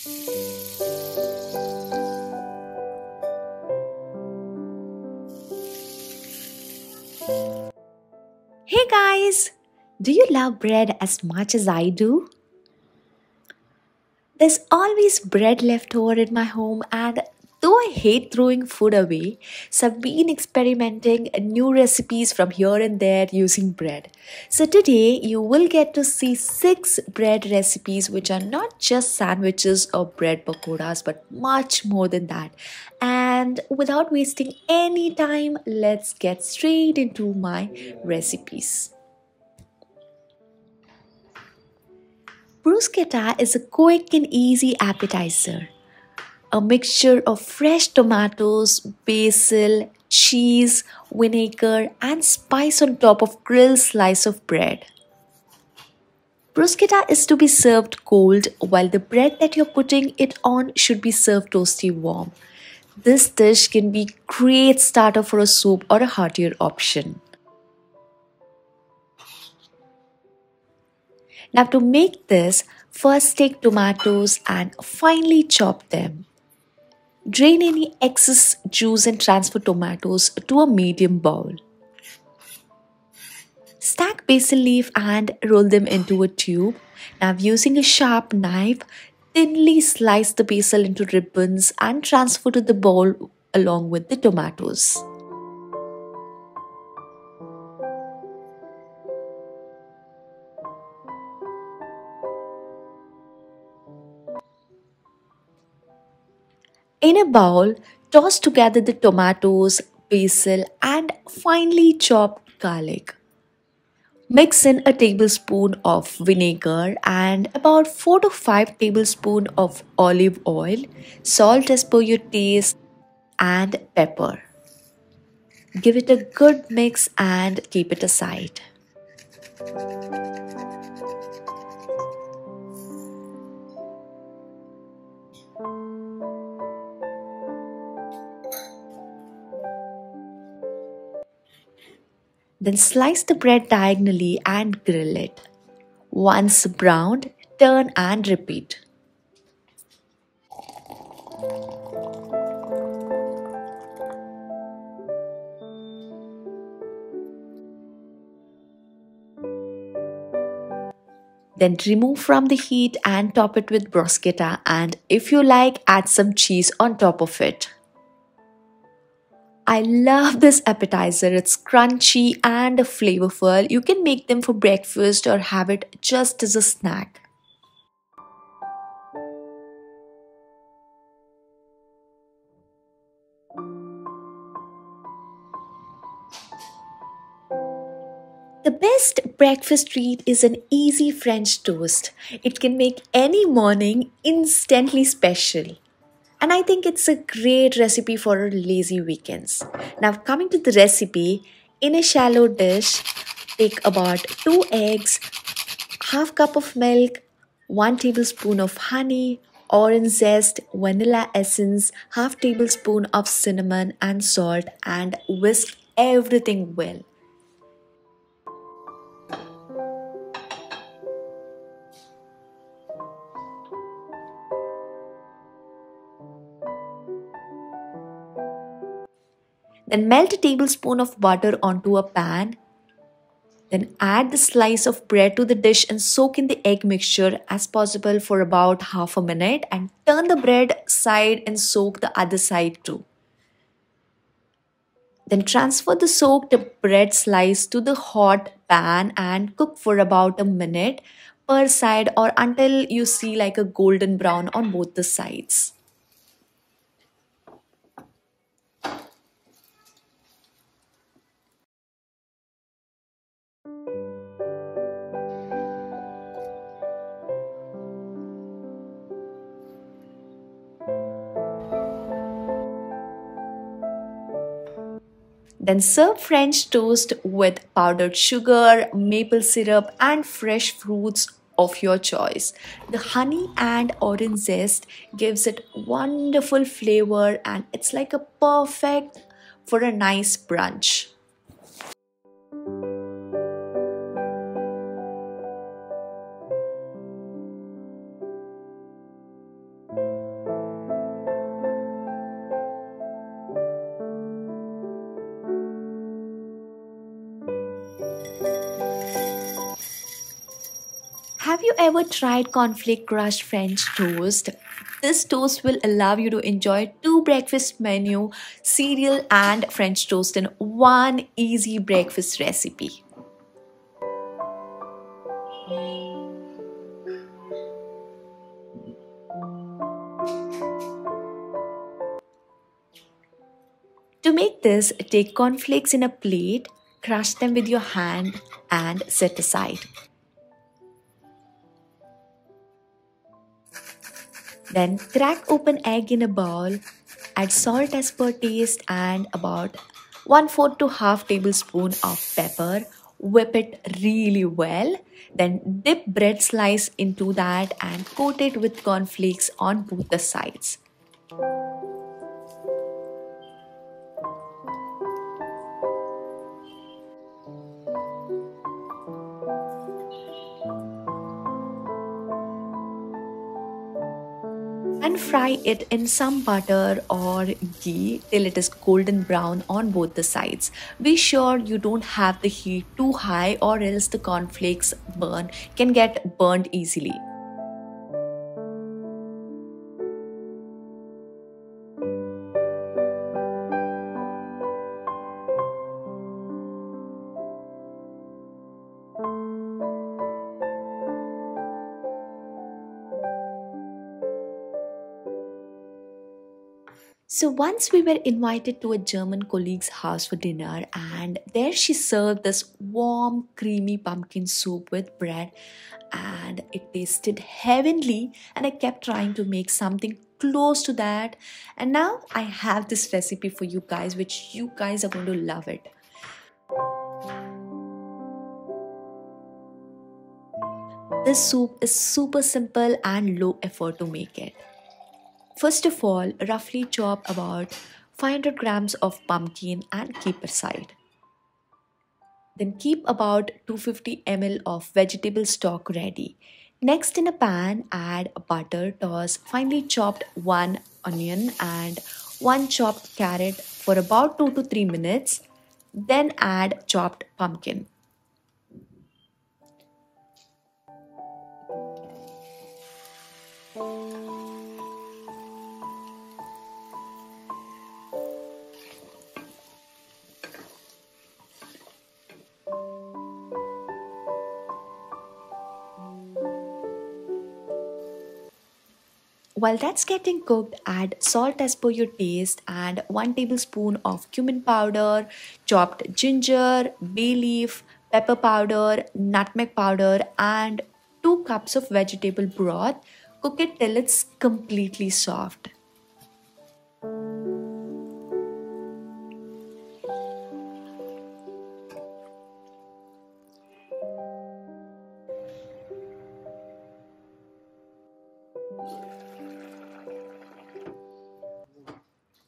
Hey guys! Do you love bread as much as I do? There's always bread left over in my home, and though I hate throwing food away, so I've been experimenting new recipes from here and there using bread. So today you will get to see six bread recipes which are not just sandwiches or bread pakoras but much more than that. And without wasting any time, let's get straight into my recipes. Bruschetta is a quick and easy appetizer. A mixture of fresh tomatoes, basil, cheese, vinegar, and spice on top of grilled slice of bread. Bruschetta is to be served cold, while the bread that you're putting it on should be served toasty warm. This dish can be great starter for a soup or a heartier option. Now to make this, first take tomatoes and finely chop them. Drain any excess juice and transfer tomatoes to a medium bowl. Stack basil leaf and roll them into a tube. Now using a sharp knife, thinly slice the basil into ribbons and transfer to the bowl along with the tomatoes. In a bowl, toss together the tomatoes, basil, and finely chopped garlic. Mix in a tablespoon of vinegar and about 4 to 5 tablespoons of olive oil, salt as per your taste, and pepper. Give it a good mix and keep it aside. Then slice the bread diagonally and grill it. Once browned, turn and repeat. Then remove from the heat and top it with bruschetta and if you like add some cheese on top of it. I love this appetizer. It's crunchy and flavorful. You can make them for breakfast or have it just as a snack. The best breakfast treat is an easy French toast. It can make any morning instantly special and I think it's a great recipe for lazy weekends. Now, coming to the recipe, in a shallow dish, take about 2 eggs, half cup of milk, 1 tablespoon of honey, orange zest, vanilla essence, half tablespoon of cinnamon and salt and whisk everything well. Then melt a tablespoon of butter onto a pan. Then add the slice of bread to the dish and soak in the egg mixture as possible for about half a minute and turn the bread side and soak the other side too. Then transfer the soaked bread slice to the hot pan and cook for about a minute per side or until you see like a golden brown on both the sides. Then serve French toast with powdered sugar, maple syrup, and fresh fruits of your choice. The honey and orange zest gives it wonderful flavor and it's like a perfect for a nice brunch. Ever tried cornflake crushed French toast? This toast will allow you to enjoy two breakfast menu, cereal and French toast in one easy breakfast recipe. To make this, take cornflakes in a plate, crush them with your hand and set aside. Then crack open egg in a bowl, add salt as per taste and about 1 4 to half tablespoon of pepper. Whip it really well. Then dip bread slice into that and coat it with cornflakes on both the sides. Fry it in some butter or ghee till it is golden brown on both the sides. Be sure you don't have the heat too high or else the cornflakes burn can get burned easily. So once we were invited to a German colleague's house for dinner, and there she served this warm, creamy pumpkin soup with bread, and it tasted heavenly. And I kept trying to make something close to that. And now I have this recipe for you guys, which you guys are going to love it. This soup is super simple and low effort to make it. First of all, roughly chop about 500 grams of pumpkin and keep aside. Then keep about 250 ml of vegetable stock ready. Next in a pan, add butter, toss finely chopped one onion and one chopped carrot for about 2 to 3 minutes. Then add chopped pumpkin. While that's getting cooked, add salt as per your taste and 1 tablespoon of cumin powder, chopped ginger, bay leaf, pepper powder, nutmeg powder, and 2 cups of vegetable broth. Cook it till it's completely soft.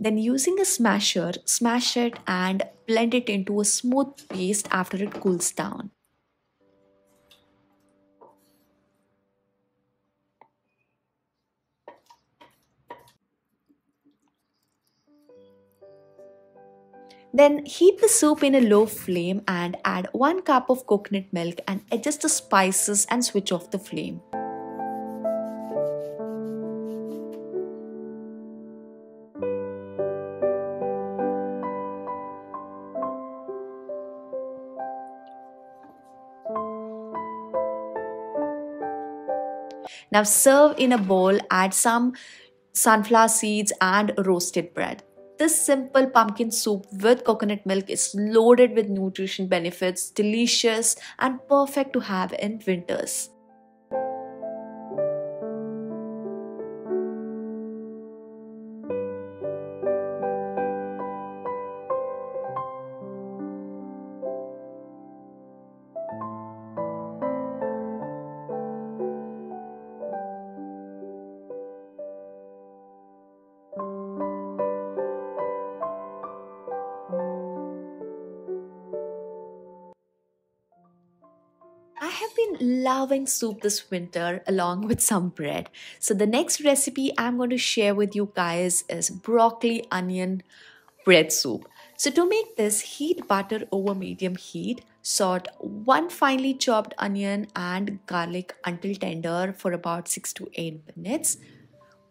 Then using a smasher, smash it and blend it into a smooth paste after it cools down. Then heat the soup in a low flame and add 1 cup of coconut milk and adjust the spices and switch off the flame. Now serve in a bowl, add some sunflower seeds and roasted bread. This simple pumpkin soup with coconut milk is loaded with nutrition benefits, delicious and perfect to have in winters. Have been loving soup this winter along with some bread. So, the next recipe I'm going to share with you guys is broccoli onion bread soup. So, to make this, heat butter over medium heat, Saute one finely chopped onion and garlic until tender for about 6 to 8 minutes.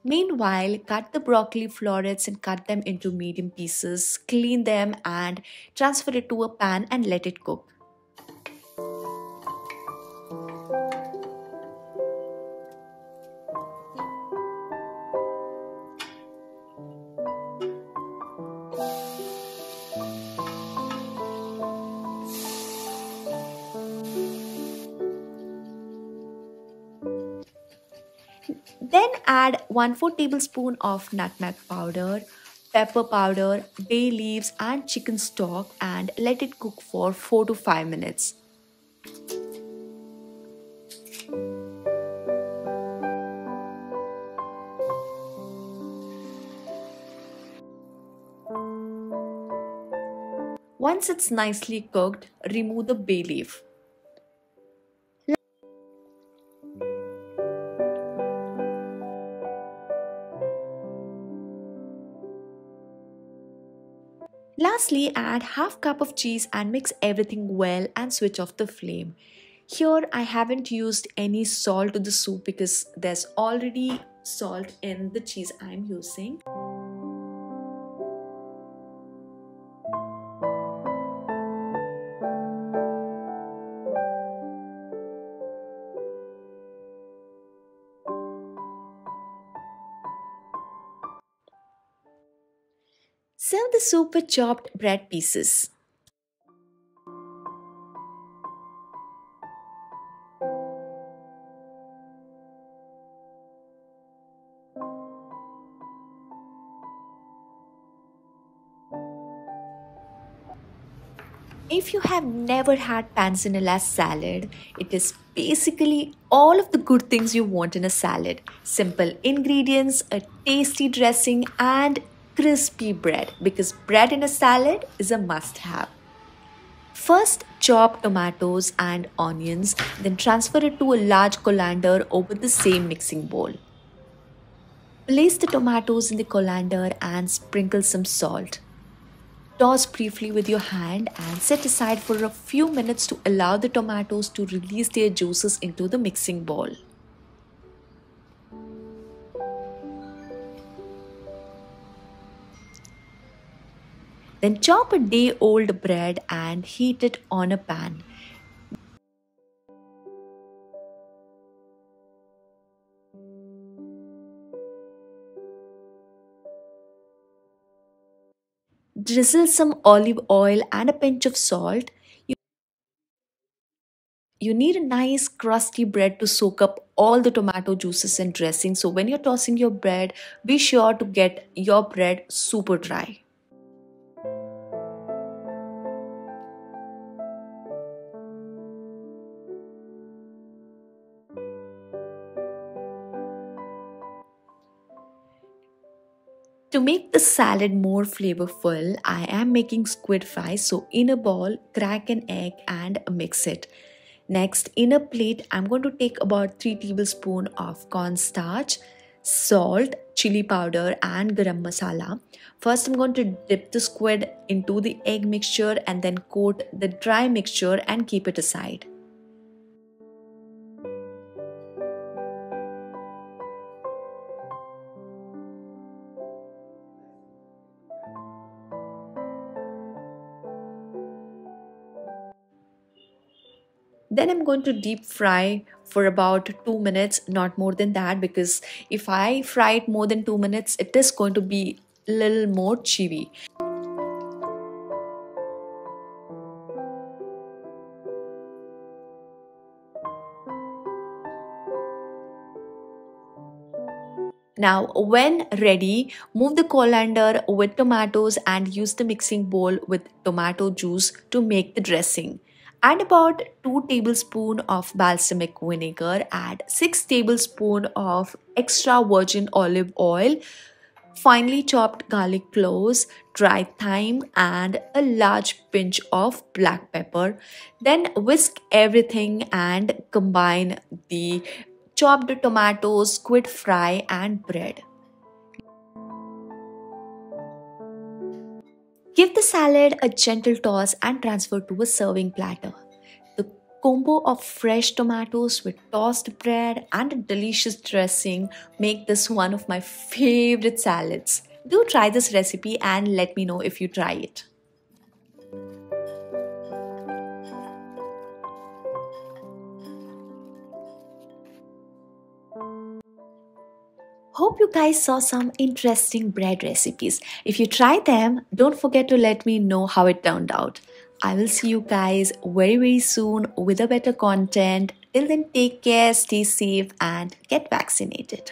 Meanwhile, cut the broccoli florets and cut them into medium pieces, clean them and transfer it to a pan and let it cook. 1 4 tablespoon of nutmeg powder, pepper powder, bay leaves and chicken stock and let it cook for 4 to 5 minutes. Once it's nicely cooked, remove the bay leaf. Lastly, add half cup of cheese and mix everything well and switch off the flame. Here I haven't used any salt to the soup because there's already salt in the cheese I'm using. The with chopped bread pieces. If you have never had panzanella salad, it is basically all of the good things you want in a salad. Simple ingredients, a tasty dressing and crispy bread because bread in a salad is a must have. First, chop tomatoes and onions, then transfer it to a large colander over the same mixing bowl. Place the tomatoes in the colander and sprinkle some salt. Toss briefly with your hand and set aside for a few minutes to allow the tomatoes to release their juices into the mixing bowl. Then chop a day old bread and heat it on a pan. Drizzle some olive oil and a pinch of salt. You, need a nice crusty bread to soak up all the tomato juices and dressing. So when you're tossing your bread, be sure to get your bread super dry. To make the salad more flavorful, I am making squid fries. So in a bowl, crack an egg and mix it. Next, in a plate, I'm going to take about 3 tablespoons of cornstarch, salt, chili powder and garam masala. First, I'm going to dip the squid into the egg mixture and then coat the dry mixture and keep it aside. Then i'm going to deep fry for about 2 minutes not more than that because if i fry it more than 2 minutes it is going to be a little more chewy Now, when ready, move the colander with tomatoes and use the mixing bowl with tomato juice to make the dressing. Add about 2 tablespoon of balsamic vinegar, add 6 tablespoon of extra virgin olive oil, finely chopped garlic cloves, dried thyme and a large pinch of black pepper. Then whisk everything and combine the chopped tomatoes, squid fry and bread. Give the salad a gentle toss and transfer to a serving platter. The combo of fresh tomatoes with tossed bread and a delicious dressing make this one of my favorite salads. Do try this recipe and let me know if you try it. Hope you guys saw some interesting bread recipes. If you try them, don't forget to let me know how it turned out. I will see you guys very, very soon with a better content. Till then, take care, stay safe, and get vaccinated.